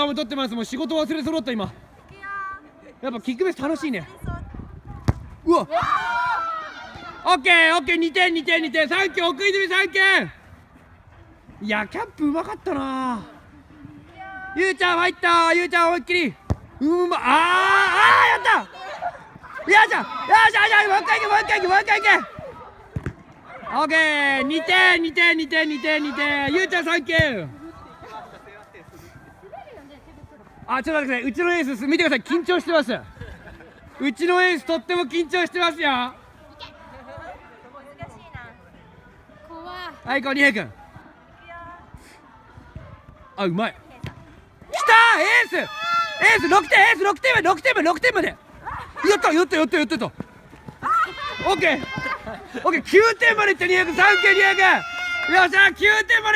どうも撮ってます。もう仕事忘れ揃った今。やっぱキックベース楽しいね。うわ。オッケーオッケー。2点2点2点。サンキュー奥泉サンキューいやキャンプうまかったな。ゆうちゃん入った。ゆうちゃん思いっきり。うまあーあーやった。やじゃんよしよしよしもう一回いけもう一回いけもう一回いけ。オッケー。2点2点2点2点2点。ゆうちゃんサンキューあちょっと待ってください。うちのエース見てください。緊張してます。うちのエースとっても緊張してますよ。怖い。はい、こう、二平君。あ、うまい。きたエース。エース六点エース六点目六点目六点まで。やったやったやったやったやった。オッケー。オッケー。九点までいった二平君。サンキュー二平君。よっしゃ九点まで